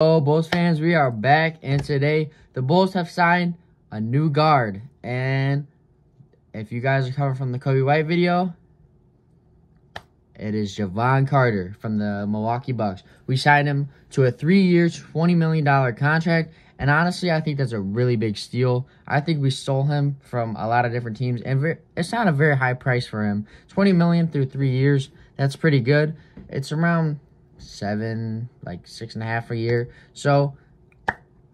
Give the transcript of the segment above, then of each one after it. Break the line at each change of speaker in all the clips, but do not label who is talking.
Hello, Bulls fans. We are back, and today the Bulls have signed a new guard. And if you guys are coming from the Coby White video, it is Jevon Carter from the Milwaukee Bucks. We signed him to a three-year, $20 million contract, and honestly, I think that's a really big steal. I think we stole him from a lot of different teams, and it's not a very high price for him. 20 million through three years, that's pretty good. It's around seven, like six and a half a year. So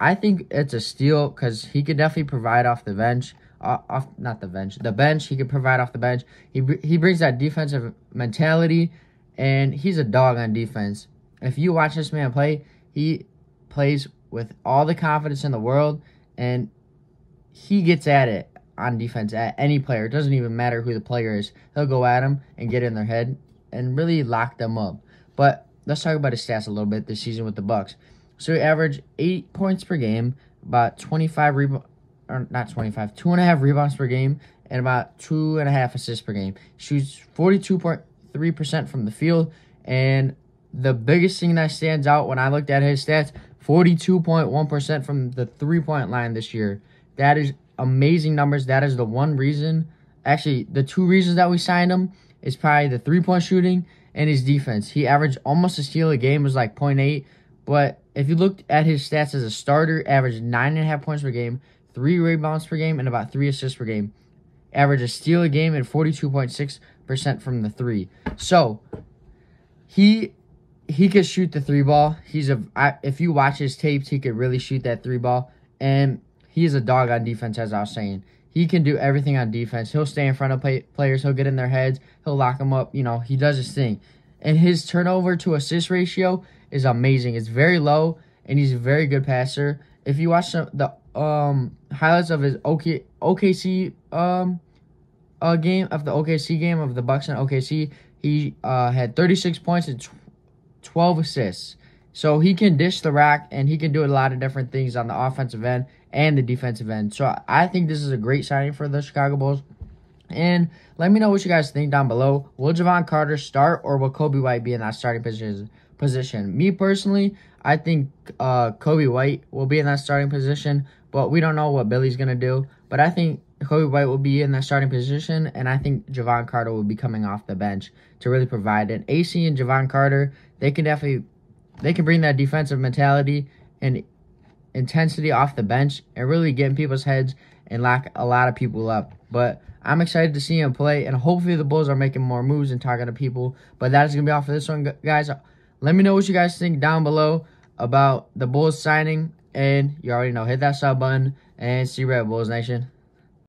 I think it's a steal because he could definitely provide off the bench. Off, not the bench, the bench. He could provide off the bench. He he brings that defensive mentality, and he's a dog on defense. If you watch this man play, he plays with all the confidence in the world, and he gets at it on defense at any player. It doesn't even matter who the player is. He'll go at them and get in their head and really lock them up. But let's talk about his stats a little bit this season with the Bucks. So he averaged eight points per game, about 25 rebounds, or not 25, two and a half rebounds per game, and about two and a half assists per game. Shoots 42.3% from the field, and the biggest thing that stands out when I looked at his stats, 42.1% from the three-point line this year. That is amazing numbers. That is the one reason, actually, the two reasons that we signed him is probably the three-point shooting and his defense. He averaged almost a steal a game, was like 0.8. But if you looked at his stats as a starter, averaged nine and a half points per game, three rebounds per game, and about three assists per game. Average a steal a game and 42.6% from the three. So he he could shoot the three ball. He's a I, if you watch his tapes, he could really shoot that three ball. And he's a dog on defense, as I was saying. He can do everything on defense. He'll stay in front of play, players. He'll get in their heads. He'll lock them up. You know, he does his thing. And his turnover to assist ratio is amazing. It's very low, and he's a very good passer. If you watch the um, highlights of his OK, OKC um, uh, game, of the OKC game of the Bucks and OKC, he uh, had 36 points and 12 assists. So he can dish the rack and he can do a lot of different things on the offensive end and the defensive end. So I think this is a great signing for the Chicago Bulls. And let me know what you guys think down below. Will Jevon Carter start or will Coby White be in that starting position? Position. Me personally, I think uh, Coby White will be in that starting position, but we don't know what Billy's gonna do. But I think Coby White will be in that starting position, and I think Jevon Carter will be coming off the bench to really provide it. AC and Jevon Carter, they can definitely they can bring that defensive mentality and intensity off the bench and really get in people's heads and lock a lot of people up. But I'm excited to see him play, and hopefully the Bulls are making more moves and talking to people. But that is going to be all for this one, guys. Let me know what you guys think down below about the Bulls signing. And you already know, hit that sub button and see Red Bulls Nation.